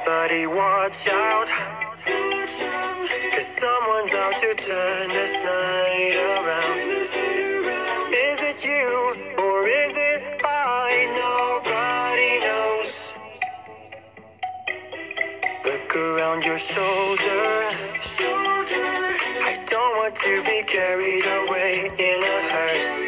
Everybody watch out. Cause someone's out to turn this night around. Is it you or is it I? Nobody knows. Look around your shoulder. I don't want to be carried away in a hearse.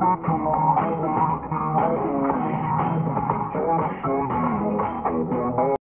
Bye.